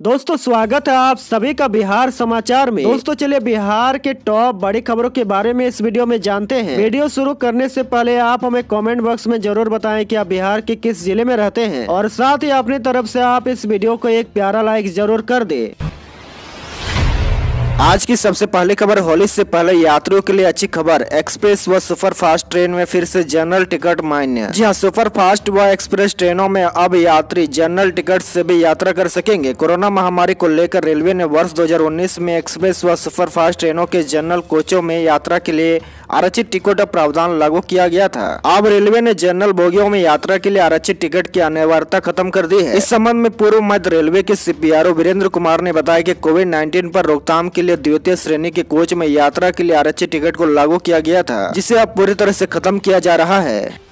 दोस्तों, स्वागत है आप सभी का बिहार समाचार में। दोस्तों, चलिए बिहार के टॉप बड़ी खबरों के बारे में इस वीडियो में जानते हैं। वीडियो शुरू करने से पहले आप हमें कमेंट बॉक्स में ज़रूर बताएँ कि आप बिहार के किस ज़िले में रहते हैं। और साथ ही अपनी तरफ़ से आप इस वीडियो को एक प्यारा लाइक ज़रूर कर दे। आज की सबसे पहली खबर, होली से पहले यात्रियों के लिए अच्छी खबर। एक्सप्रेस व सुपर फास्ट ट्रेन में फिर से जनरल टिकट मान्य। जी हाँ सुपर फास्ट व एक्सप्रेस ट्रेनों में अब यात्री जनरल टिकट से भी यात्रा कर सकेंगे। कोरोना महामारी को लेकर रेलवे ने वर्ष 2019 में एक्सप्रेस व सुपर फास्ट ट्रेनों के जनरल कोचों में यात्रा के लिए आरक्षित टिकट प्रावधान लागू किया गया था। अब रेलवे ने जनरल बोगियों में यात्रा के लिए आरक्षित टिकट की अनिवार्यता खत्म कर दी है। इस संबंध में पूर्व मध्य रेलवे के सीपीआरओ वीरेंद्र कुमार ने बताया कि कोविड 19 पर रोकथाम के लिए द्वितीय श्रेणी के कोच में यात्रा के लिए आरक्षित टिकट को लागू किया गया था, जिसे अब पूरी तरह से खत्म किया जा रहा है।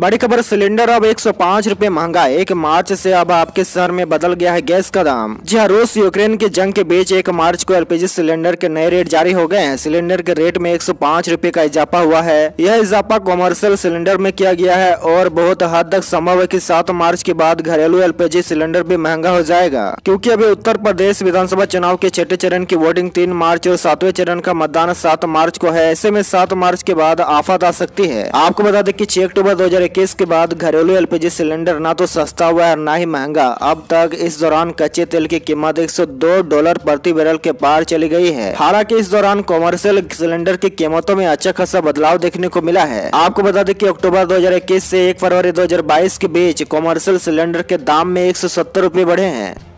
बड़ी खबर, सिलेंडर अब एक सौ पाँच रूपए महँगा एक मार्च से अब आपके शहर में बदल गया है गैस का दाम। जी हाँ रूस यूक्रेन के जंग के बीच एक मार्च को एलपीजी सिलेंडर के नए रेट जारी हो गए हैं। सिलेंडर के रेट में एक सौ पाँच रूपए का इजाफा हुआ है। यह इजाफा कॉमर्शियल सिलेंडर में किया गया है और बहुत हद तक संभव है की सात मार्च के बाद घरेलू एल सिलेंडर भी महँगा हो जाएगा। क्यूँकी अभी उत्तर प्रदेश विधानसभा चुनाव के छठे चरण की वोटिंग तीन मार्च और सातवें चरण का मतदान सात मार्च को है। ऐसे में सात मार्च के बाद आफत आ सकती है। आपको बता दें की छह अक्टूबर दो इक्कीस के बाद घरेलू एलपीजी सिलेंडर ना तो सस्ता हुआ है ना ही महँगा। अब तक इस दौरान कच्चे तेल की कीमत 102 डॉलर प्रति बैरल के पार चली गई है। हालाँकि इस दौरान कॉमर्शियल सिलेंडर की कीमतों में अच्छा खासा बदलाव देखने को मिला है। आपको बता दें कि अक्टूबर 2021 से 1 फरवरी 2022 के बीच कॉमर्शियल सिलेंडर के दाम में एक सौ बढ़े हैं।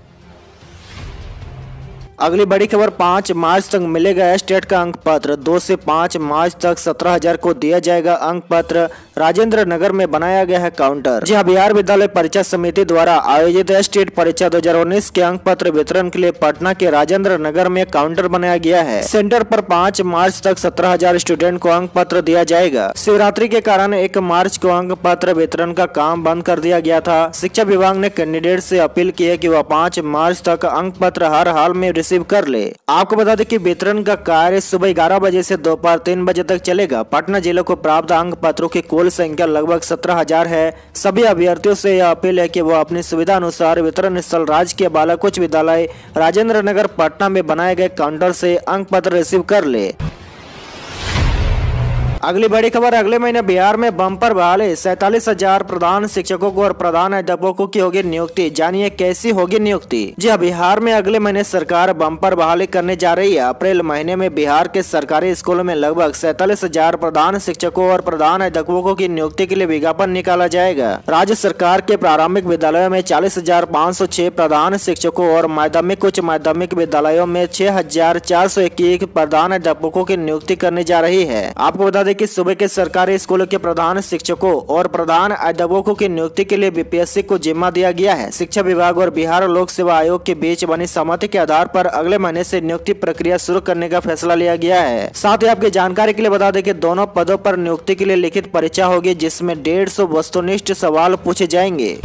अगली बड़ी खबर, पाँच मार्च तक मिलेगा स्टेट का अंक पत्र। दो से पाँच मार्च तक सत्रह हज़ार को दिया जाएगा अंक पत्र। राजेंद्र नगर में बनाया गया है काउंटर। जी हाँ बिहार विद्यालय परीक्षा समिति द्वारा आयोजित स्टेट परीक्षा 2019 के अंक पत्र वितरण के लिए पटना के राजेंद्र नगर में काउंटर बनाया गया है। सेंटर पर पाँच मार्च तक सत्रह हज़ार स्टूडेंट को अंक पत्र दिया जाएगा। शिवरात्रि के कारण एक मार्च को अंक पत्र वितरण का काम बंद कर दिया गया था। शिक्षा विभाग ने कैंडिडेट ऐसी अपील की है की वह पाँच मार्च तक अंक पत्र हर हाल में रिसीव कर ले। आपको बता दें कि वितरण का कार्य सुबह ग्यारह बजे से दोपहर तीन बजे तक चलेगा। पटना ज़िले को प्राप्त अंक पत्रों की कुल संख्या लगभग सत्रह हज़ार है। सभी अभ्यर्थियों से यह अपील है कि वो अपनी सुविधा अनुसार वितरण स्थल राजकीय बालक उच्च विद्यालय राजेंद्र नगर, पटना में बनाए गए काउंटर से अंक पत्र रिसीव कर ले। अगली बड़ी खबर, अगले महीने बिहार में बम्पर बहाली सैतालीस हज़ार प्रधान शिक्षकों को और प्रधान अध्यापकों की होगी नियुक्ति। जानिए कैसी होगी नियुक्ति। जी हाँ बिहार में अगले महीने सरकार बम्पर बहाली करने जा रही है। अप्रैल महीने में बिहार के सरकारी स्कूलों में लगभग सैतालीस हज़ार प्रधान शिक्षकों और प्रधान अध्यापकों की नियुक्ति के लिए विज्ञापन निकाला जाएगा। राज्य सरकार के प्रारंभिक विद्यालयों में चालीस हज़ार पाँच सौ छह प्रधान शिक्षकों और माध्यमिक, उच्च माध्यमिक विद्यालयों में छह हज़ार चार सौ इक्कीस प्रधान अध्यापकों की नियुक्ति करने जा रही है। आपको बता दें दें कि सूबे के सरकारी स्कूलों के प्रधान शिक्षकों और प्रधान अध्यापकों की नियुक्ति के लिए बीपीएससी को जिम्मा दिया गया है। शिक्षा विभाग और बिहार लोक सेवा आयोग के बीच बनी सहमति के आधार पर अगले महीने से नियुक्ति प्रक्रिया शुरू करने का फैसला लिया गया है। साथ ही आपकी जानकारी के लिए बता दें कि दोनों पदों पर नियुक्ति के लिए लिखित परीक्षा होगी, जिसमें डेढ़ सौ वस्तुनिष्ठ सवाल पूछे जाएँगे।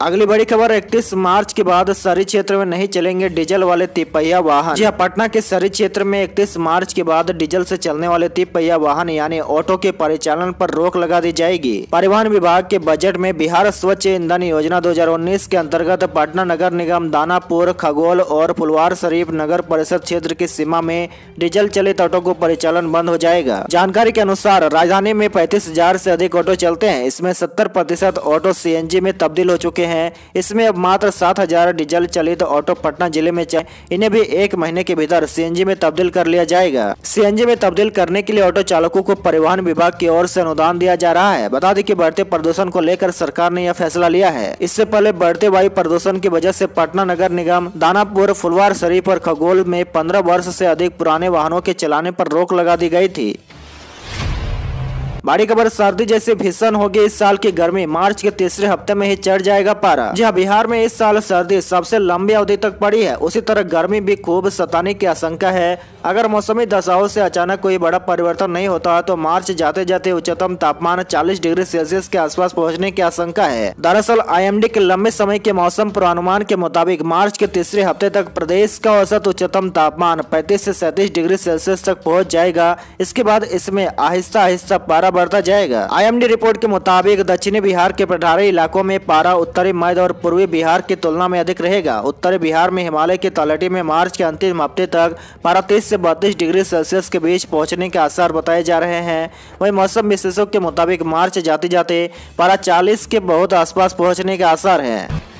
अगली बड़ी खबर 31 मार्च के बाद शहरी क्षेत्र में नहीं चलेंगे डीजल वाले तिपहिया वाहन। जी हाँ, पटना के शहरी क्षेत्र में 31 मार्च के बाद डीजल से चलने वाले तिपहिया वाहन यानी ऑटो के परिचालन पर रोक लगा दी जाएगी। परिवहन विभाग के बजट में बिहार स्वच्छ ईंधन योजना दो हज़ार उन्नीस के अंतर्गत पटना नगर निगम दानापुर खगोल और फुलवार शरीफ नगर परिषद क्षेत्र की सीमा में डीजल चलित ऑटो को परिचालन बंद हो जाएगा। जानकारी के अनुसार राजधानी में पैंतीस हज़ार अधिक ऑटो चलते हैं। इसमें सत्तर प्रतिशत ऑटो सीएनजी में तब्दील हो चुके हैं इसमें अब मात्र सात हज़ार डीजल चलित ऑटो पटना ज़िले में इन्हें भी एक महीने के भीतर सीएनजी में तब्दील कर लिया जाएगा। सीएनजी में तब्दील करने के लिए ऑटो चालकों को परिवहन विभाग की ओर से अनुदान दिया जा रहा है। बता दें कि बढ़ते प्रदूषण को लेकर सरकार ने यह फैसला लिया है। इससे पहले बढ़ते वायु प्रदूषण की वजह से पटना नगर निगम, दानापुर, फुलवार शरीफ और खगोल में पंद्रह वर्ष से अधिक पुराने वाहनों के चलाने पर रोक लगा दी गई थी। बड़ी खबर, सर्दी जैसे भीषण होगी इस साल की गर्मी। मार्च के तीसरे हफ़्ते में ही चढ़ जाएगा पारा। जी हाँ बिहार में इस साल सर्दी सबसे लंबी अवधि तक पड़ी है, उसी तरह गर्मी भी खूब सताने की आशंका है। अगर मौसमी दशाओं से अचानक कोई बड़ा परिवर्तन नहीं होता तो मार्च जाते जाते उच्चतम तापमान 40 डिग्री सेल्सियस के आसपास पहुँचने की आशंका है। दरअसल, आईएमडी के लंबे समय के मौसम पूर्वानुमान के मुताबिक मार्च के तीसरे हफ़्ते तक प्रदेश का औसत उच्चतम तापमान पैंतीस से सैंतीस डिग्री सेल्सियस तक पहुँच जाएगा। इसके बाद इसमें आहिस्ता आहिस्ता पारा बढ़ता जाएगा। आईएमडी रिपोर्ट के मुताबिक दक्षिणी बिहार के पठारी इलाकों में पारा, उत्तरी मध्य और पूर्वी बिहार की तुलना में अधिक रहेगा। उत्तरी बिहार में हिमालय की तलहटी में मार्च के अंतिम हफ़्ते तक पारा तीस ऐसी बत्तीस डिग्री सेल्सियस के बीच पहुँचने के आसार बताए जा रहे हैं। वही मौसम विशेषज्ञों के मुताबिक मार्च जाते जाते पारा चालीस के बहुत आसपास पहुँचने के आसार हैं।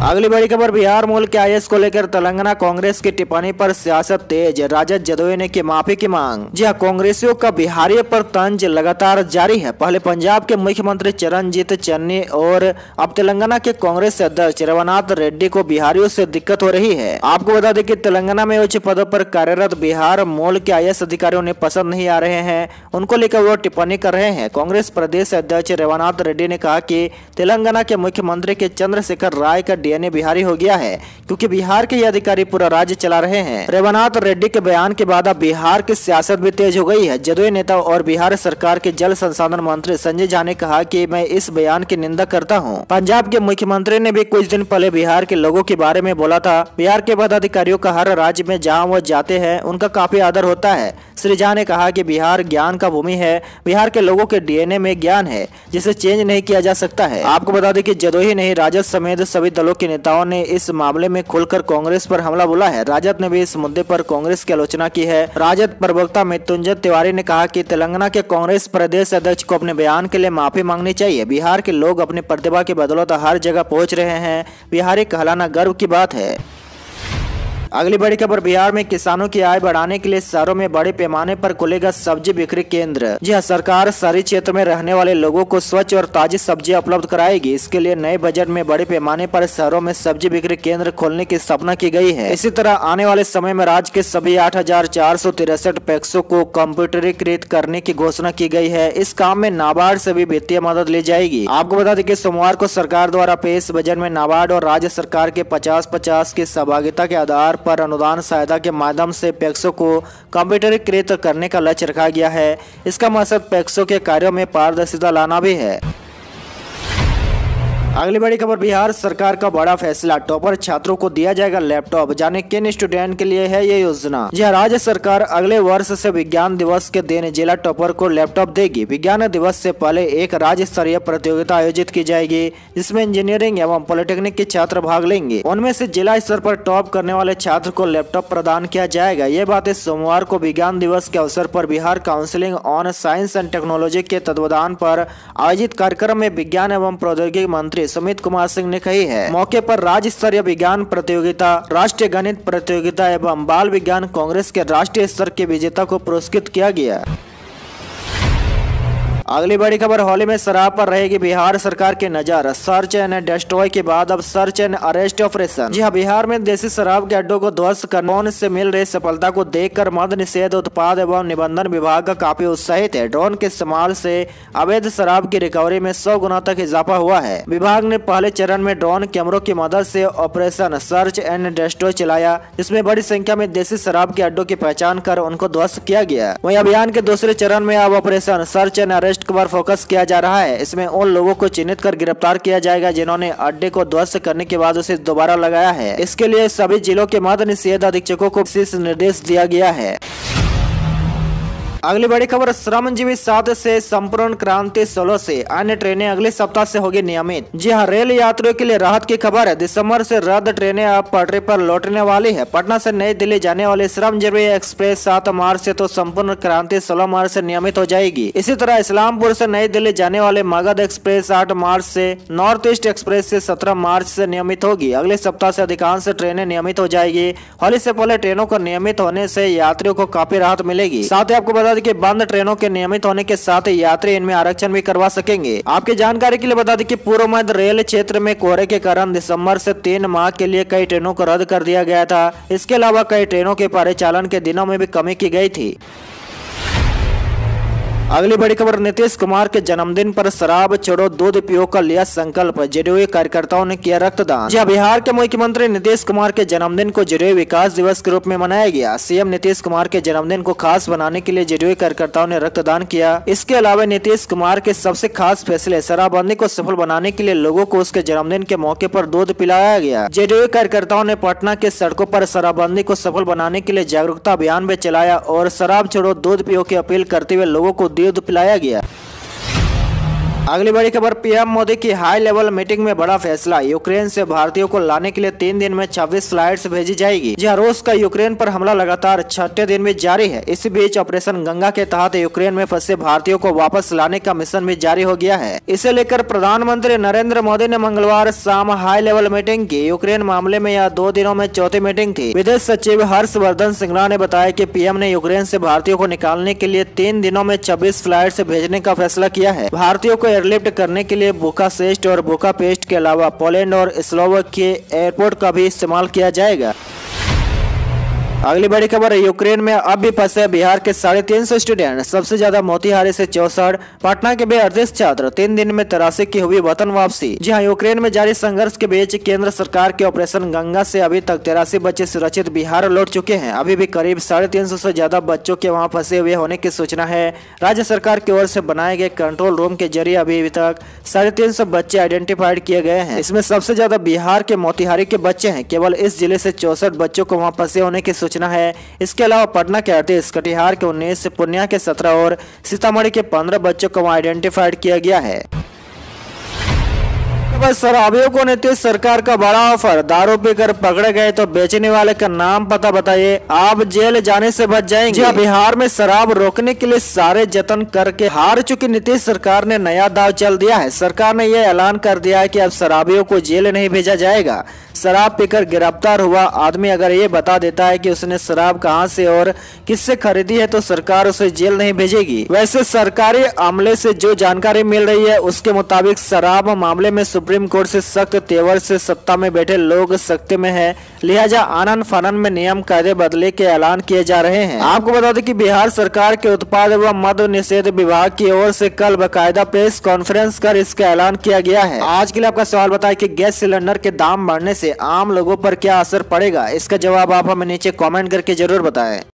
अगली बड़ी खबर, बिहार मूल के आई को लेकर तेलंगाना कांग्रेस की टिप्पणी पर सियासत तेज, राजद जदोई ने की माफ़ी की मांग। जी हाँ कांग्रेसियों का बिहारियों पर तंज लगातार जारी है। पहले पंजाब के मुख्यमंत्री चरणजीत चन्नी और अब तेलंगाना के कांग्रेस अध्यक्ष रवनाथ रेड्डी को बिहारियों से दिक्कत हो रही है। आपको बता दें कि तेलंगाना में उच्च पदों पर कार्यरत बिहार मूल के आई अधिकारियों ने पसंद नहीं आ रहे हैं। उनको लेकर वो टिप्पणी कर रहे हैं। कांग्रेस प्रदेश अध्यक्ष रेवनाथ रेड्डी ने कहा की तेलंगाना के मुख्यमंत्री के चंद्रशेखर राय का डीएनए बिहारी हो गया है, क्योंकि बिहार के ये अधिकारी पूरा राज्य चला रहे हैं। रेवनाथ रेड्डी के बयान के बाद अब बिहार की सियासत भी तेज हो गई है। जदयू नेता और बिहार सरकार के जल संसाधन मंत्री संजय झा ने कहा की मैं इस बयान की निंदा करता हूँ। पंजाब के मुख्यमंत्री ने भी कुछ दिन पहले बिहार के लोगों के बारे में बोला था। बिहार के पदाधिकारियों का हर राज्य में जहाँ वो जाते हैं, उनका काफ़ी आदर होता है। श्री झा ने कहा कि बिहार ज्ञान का भूमि है, बिहार के लोगों के डीएनए में ज्ञान है, जिसे चेंज नहीं किया जा सकता है। आपको बता दें कि जदोही नहीं, राजद समेत सभी दलों के नेताओं ने इस मामले में खुलकर कांग्रेस पर हमला बोला है। राजद ने भी इस मुद्दे पर कांग्रेस की आलोचना की है। राजद प्रवक्ता मृत्युंजय तिवारी ने कहा कि तेलंगाना के कांग्रेस प्रदेश अध्यक्ष को अपने बयान के लिए माफ़ी मांगनी चाहिए। बिहार के लोग अपनी प्रतिभा की बदौलत हर जगह पहुँच रहे हैं। बिहारी कहलाना गर्व की बात है। अगली बड़ी खबर, बिहार में किसानों की आय बढ़ाने के लिए शहरों में बड़े पैमाने पर खुलेगा सब्ज़ी बिक्री केंद्र। जी हाँ सरकार शहरी क्षेत्र में रहने वाले लोगों को स्वच्छ और ताजी सब्ज़ियाँ उपलब्ध कराएगी। इसके लिए नए बजट में बड़े पैमाने पर शहरों में सब्ज़ी बिक्री केंद्र खोलने की स्थापना की गई है। इसी तरह, आने वाले समय में राज्य के सभी आठ पैक्सों को कम्प्यूटरीकृत करने की घोषणा की गई है। इस काम में नाबार्ड से भी वित्तीय मदद ली जाएगी। आपको बता दें कि सोमवार को सरकार द्वारा पेश बजट में नाबार्ड और राज्य सरकार के पचास पचास की सहभागिता के आधार पर अनुदान सहायता के माध्यम से पैक्सों को कंप्यूटरीकृत करने का लक्ष्य रखा गया है। इसका मकसद पैक्सों के कार्यों में पारदर्शिता लाना भी है। अगली बड़ी खबर बिहार सरकार का बड़ा फैसला। टॉपर छात्रों को दिया जाएगा लैपटॉप। जाने किन स्टूडेंट के लिए है ये योजना। जी हाँ, राज्य सरकार अगले वर्ष से विज्ञान दिवस के दिन जिला टॉपर को लैपटॉप देगी। विज्ञान दिवस से पहले एक राज्य स्तरीय प्रतियोगिता आयोजित की जाएगी जिसमें इंजीनियरिंग एवं पॉलिटेक्निक के छात्र भाग लेंगे। उनमें से जिला स्तर पर टॉप करने वाले छात्र को लैपटॉप प्रदान किया जाएगा। ये बातें सोमवार को विज्ञान दिवस के अवसर पर Bihar counselling on science and technology के तत्वाधान पर आयोजित कार्यक्रम में विज्ञान एवं प्रौद्योगिकी मंत्री मंत्री सुमित कुमार सिंह ने कही है। मौके पर राज्य स्तरीय विज्ञान प्रतियोगिता, राष्ट्रीय गणित प्रतियोगिता एवं बाल विज्ञान कांग्रेस के राष्ट्रीय स्तर के विजेता को पुरस्कृत किया गया। अगली बड़ी खबर, होली में शराब पर रहेगी बिहार सरकार की नज़र, सर्च एंड डेस्ट्रॉय के बाद अब सर्च एंड अरेस्ट ऑपरेशन। जी हाँ बिहार में देसी शराब के अड्डों को ध्वस्त करने से मिल रही सफलता को देखकर मद निषेध, उत्पाद एवं निबंधन विभाग का काफ़ी उत्साहित है। ड्रोन के इस्तेमाल से अवैध शराब की रिकवरी में सौ गुना तक इजाफा हुआ है। विभाग ने पहले चरण में ड्रोन कैमरों की मदद से ऑपरेशन सर्च एंड डेस्ट्रॉय चलाया, जिसमें बड़ी संख्या में देसी शराब के अड्डों की पहचान कर उनको ध्वस्त किया गया। वही अभियान के दूसरे चरण में अब operation search and arrest arrest पर फोकस किया जा रहा है। इसमें उन लोगों को चिन्हित कर गिरफ़्तार किया जाएगा, जिन्होंने अड्डे को ध्वस्त करने के बाद उसे दोबारा लगाया है। इसके लिए सभी जिलों के मद निषेध अधीक्षकों को विशेष निर्देश दिया गया है। अगली बड़ी खबर, श्रमजीवी सात से संपूर्ण क्रांति सोलह से। अन्य ट्रेनें अगले सप्ताह से होगी नियमित। जी हाँ रेल यात्रियों के लिए राहत की खबर है दिसंबर से रद्द ट्रेनें अब पटरी पर लौटने वाली है। पटना से नई दिल्ली जाने वाली श्रमजीवी एक्सप्रेस सात मार्च से तो संपूर्ण क्रांति सोलह मार्च से नियमित हो जाएगी। इसी तरह इस्लामपुर से नई दिल्ली जाने वाले मगध एक्सप्रेस आठ मार्च से, नॉर्थ ईस्ट एक्सप्रेस से सत्रह मार्च से नियमित होगी। अगले सप्ताह से अधिकांश ट्रेनें नियमित हो जाएगी। होली से पहले ट्रेनों को नियमित होने से यात्रियों को काफ़ी राहत मिलेगी। साथ ही आपको बता दें कि बंद ट्रेनों के नियमित होने के साथ यात्री इनमें आरक्षण भी करवा सकेंगे। आपकी जानकारी के लिए बता दें कि पूर्व मध्य रेल क्षेत्र में कोहरे के कारण दिसंबर से तीन माह के लिए कई ट्रेनों को रद्द कर दिया गया था। इसके अलावा कई ट्रेनों के परिचालन के दिनों में भी कमी की गई थी। अगली बड़ी खबर, नीतीश कुमार के जन्मदिन पर शराब छोड़ो दूध पियो का लिया संकल्प, जेडीयू कार्यकर्ताओं ने किया रक्तदान। जहाँ बिहार के मुख्यमंत्री नीतीश कुमार के जन्मदिन को जेडीयू विकास दिवस के रूप में मनाया गया। सीएम नीतीश कुमार के जन्मदिन को खास बनाने के लिए जेडीयू कार्यकर्ताओं ने रक्तदान किया। इसके अलावा नीतीश कुमार के सबसे खास फैसले, शराबबंदी को सफल बनाने के लिए लोगों को उसके जन्मदिन के मौके पर दूध पिलाया गया। जेडीयू कार्यकर्ताओं ने पटना के सड़कों पर शराबबंदी को सफल बनाने के लिए जागरूकता अभियान भी चलाया और शराब छोड़ो दूध पियो की अपील करते हुए लोगों को दूध पिलाया गया। अगली बड़ी खबर, पीएम मोदी की हाई लेवल मीटिंग में बड़ा फैसला। यूक्रेन से भारतीयों को लाने के लिए तीन दिन में 26 फ्लाइट्स भेजी जाएगी। जहाँ रूस का यूक्रेन पर हमला लगातार छठे दिन में जारी है। इस बीच ऑपरेशन गंगा के तहत यूक्रेन में फंसे भारतीयों को वापस लाने का मिशन भी जारी हो गया है। इसे लेकर प्रधानमंत्री नरेंद्र मोदी ने मंगलवार शाम हाई लेवल मीटिंग की। यूक्रेन मामले में यह दो दिनों में चौथी मीटिंग थी। विदेश सचिव हर्षवर्धन सिंगला ने बताया की पीएम ने यूक्रेन ऐसी भारतीयों को निकालने के लिए तीन दिनों में छब्बीस फ़्लाइट भेजने का फैसला किया है। भारतीयों को एयरलिफ्ट करने के लिए बुका सेस्ट और बुका पेस्ट के अलावा पोलैंड और स्लोवक के एयरपोर्ट का भी इस्तेमाल किया जाएगा। अगली बड़ी खबर है, यूक्रेन में अब भी फंसे बिहार के साढ़े तीन सौ स्टूडेंट। सबसे ज़्यादा मोतिहारी से चौसठ, पटना के बेअर्थिस छात्र, तीन दिन में तिरासी की हुई वतन वापसी। जी हाँ यूक्रेन में जारी संघर्ष के बीच केंद्र सरकार के ऑपरेशन गंगा से अभी तक तिरासी बच्चे सुरक्षित बिहार लौट चुके हैं। अभी भी करीब साढ़े तीन से ज़्यादा बच्चों के वहाँ फंसे हुए होने की सूचना है। राज्य सरकार की ओर से बनाए गए कंट्रोल रूम के ज़रिए अभी तक साढ़े तीन सौ बच्चे आइडेंटिफाइड किए गए हैं। इसमें सबसे ज़्यादा बिहार के मोतिहारी के बच्चे हैं। केवल इस ज़िले से चौसठ बच्चों को वहाँ फंसे होने की सूचना है। इसके अलावा पटना के अड़तीस, कटिहार के उन्नीस, पूर्णिया के सत्रह और सीतामढ़ी के पंद्रह बच्चों को आइडेंटिफाइड किया गया है। शराबियों को नीतीश सरकार का बड़ा ऑफ़र। दारू पीकर पकड़े गए तो बेचने वाले का नाम पता बताइए। आप जेल जाने से बच जाएँगे। बिहार में शराब रोकने के लिए सारे जतन करके हार चुकी नीतीश सरकार ने नया दाव चल दिया है। सरकार ने यह ऐलान कर दिया है कि अब शराबियों को जेल नहीं भेजा जाएगा। शराब पीकर गिरफ़्तार हुआ आदमी अगर ये बता देता है कि उसने शराब कहाँ से और किससे खरीदी है तो सरकार उसे जेल नहीं भेजेगी। वैसे सरकारी अमले से जो जानकारी मिल रही है उसके मुताबिक शराब मामले में सुप्रीम कोर्ट से सख्त तेवर से सत्ता में बैठे लोग सख्त में है। लिहाजा आनंद फानन में नियम कायदे बदले के ऐलान किए जा रहे हैं। आपको बता दें कि बिहार सरकार के उत्पाद व मद निषेध विभाग की ओर से कल बाकायदा प्रेस कॉन्फ्रेंस कर इसका ऐलान किया गया है। आज के लिए आपका सवाल बताया की गैस सिलेंडर के दाम बढ़ने से आम लोगों पर क्या असर पड़ेगा? इसका जवाब आप हमें नीचे कॉमेंट करके ज़रूर बताएँ।